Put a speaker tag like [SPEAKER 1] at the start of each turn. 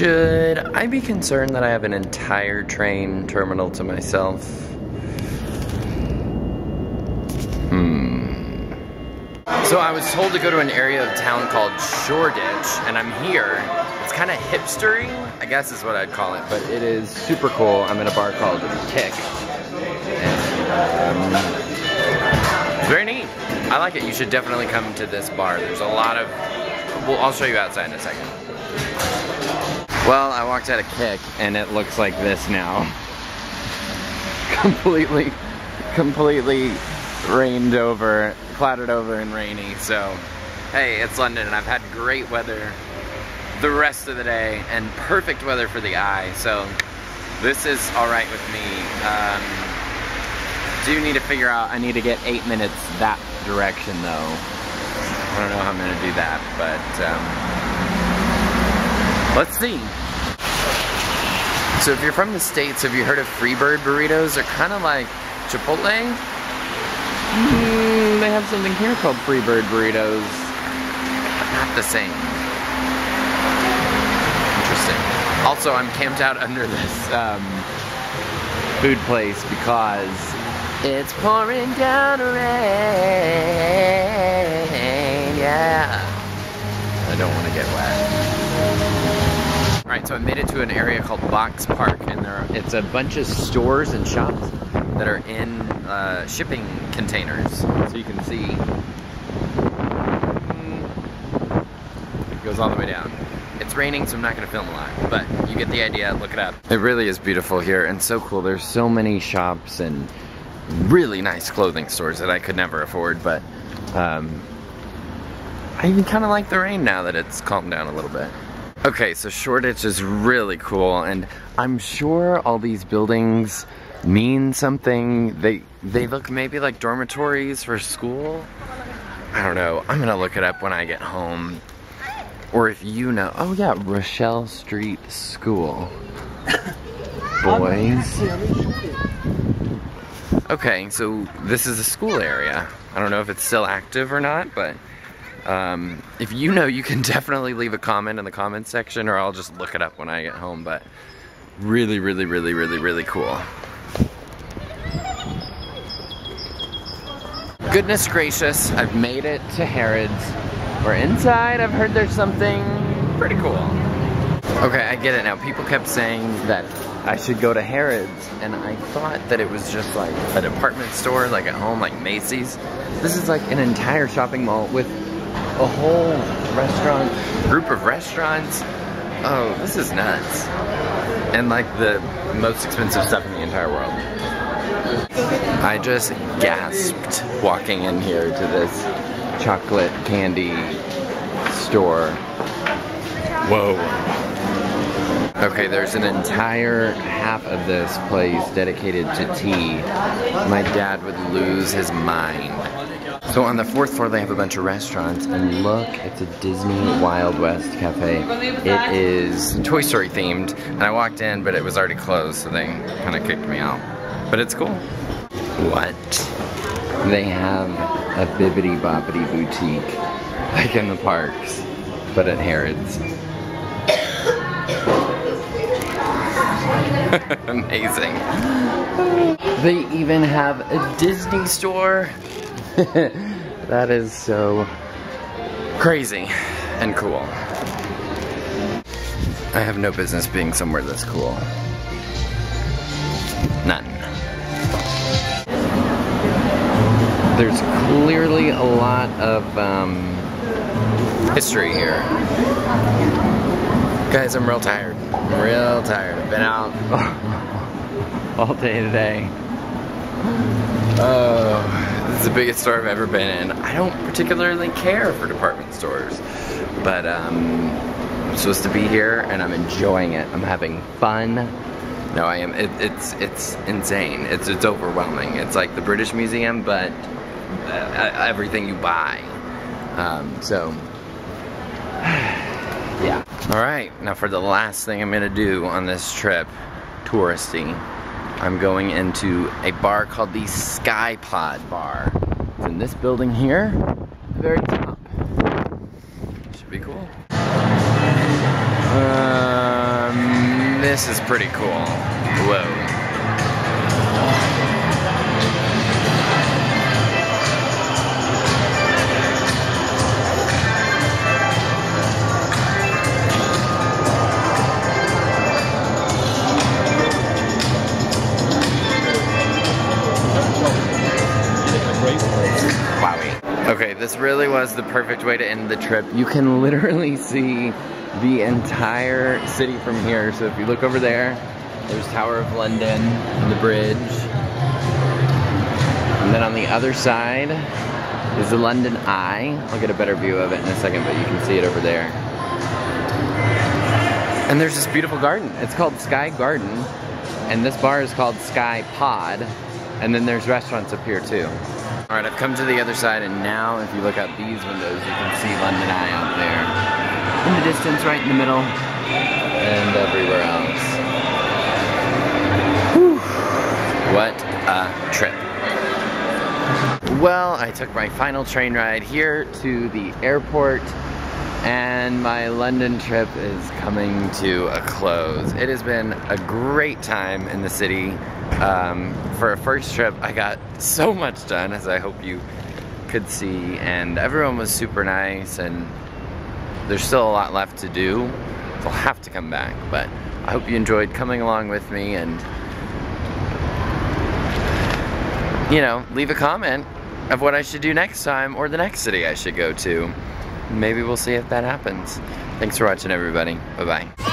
[SPEAKER 1] Should I be concerned that I have an entire train terminal to myself? Hmm. So I was told to go to an area of town called Shoreditch, and I'm here. It's kind of hipstery, I guess is what I'd call it, but it is super cool. I'm in a bar called Kick. And, um, it's very neat. I like it. You should definitely come to this bar. There's a lot of, well, I'll show you outside in a second. Well, I walked out of Kick and it looks like this now. completely, completely rained over, clouded over and rainy. So, hey, it's London and I've had great weather the rest of the day and perfect weather for the eye. So, this is all right with me. Um, do need to figure out, I need to get eight minutes that direction though. I don't know how I'm gonna do that, but um, let's see. So if you're from the States, have you heard of Freebird burritos? They're kind of like Chipotle. Mm, they have something here called Freebird burritos. But not the same. Interesting. Also, I'm camped out under this um, food place because it's pouring down rain, yeah. I don't want to get wet. Alright, so I made it to an area called Box Park, and there are, it's a bunch of stores and shops that are in uh, shipping containers. So you can see it goes all the way down. It's raining, so I'm not gonna film a lot, but you get the idea, look it up. It really is beautiful here and so cool. There's so many shops and really nice clothing stores that I could never afford, but um, I even kind of like the rain now that it's calmed down a little bit. Okay, so Shoreditch is really cool, and I'm sure all these buildings mean something. They they look maybe like dormitories for school. I don't know. I'm gonna look it up when I get home. Or if you know. Oh yeah, Rochelle Street School. Boys. Okay, so this is a school area. I don't know if it's still active or not, but um, if you know, you can definitely leave a comment in the comment section or I'll just look it up when I get home, but really, really, really, really, really cool. Goodness gracious, I've made it to Harrods. We're inside, I've heard there's something pretty cool. Okay, I get it now. People kept saying that I should go to Harrods, and I thought that it was just like a department store, like at home, like Macy's. This is like an entire shopping mall with a whole restaurant, group of restaurants. Oh, this is nuts. And like the most expensive stuff in the entire world. I just gasped walking in here to this chocolate candy store. Whoa. Okay, there's an entire half of this place dedicated to tea. My dad would lose his mind. So on the fourth floor they have a bunch of restaurants and look, it's a Disney Wild West cafe. It is Toy Story themed and I walked in but it was already closed so they kind of kicked me out. But it's cool. What? They have a Bibbidi Bobbidi boutique like in the parks but at Harrods. Amazing. They even have a Disney store. that is so crazy and cool. I have no business being somewhere this cool. None. There's clearly a lot of um, history here. Guys, I'm real tired. I'm real tired. I've been out all day today. Oh, this is the biggest store I've ever been in. I don't particularly care for department stores, but um, I'm supposed to be here and I'm enjoying it. I'm having fun. No, I am. It, it's it's insane. It's it's overwhelming. It's like the British Museum, but uh, everything you buy. Um, so. All right, now for the last thing I'm gonna do on this trip, touristy, I'm going into a bar called the Sky Pod Bar. It's in this building here, the very top. Should be cool. Uh, This is pretty cool. Whoa. Okay, this really was the perfect way to end the trip. You can literally see the entire city from here. So if you look over there, there's Tower of London and the bridge. And then on the other side is the London Eye. I'll get a better view of it in a second, but you can see it over there. And there's this beautiful garden. It's called Sky Garden. And this bar is called Sky Pod. And then there's restaurants up here too. All right, I've come to the other side and now if you look out these windows, you can see London Eye out there. In the distance, right in the middle, and everywhere else. Whew. What a trip. Well, I took my final train ride here to the airport and my London trip is coming to a close. It has been a great time in the city. Um, for a first trip, I got so much done, as I hope you could see, and everyone was super nice, and there's still a lot left to do. So I'll have to come back, but I hope you enjoyed coming along with me, and you know, leave a comment of what I should do next time or the next city I should go to. Maybe we'll see if that happens. Thanks for watching, everybody. Bye-bye.